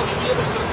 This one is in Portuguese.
Ela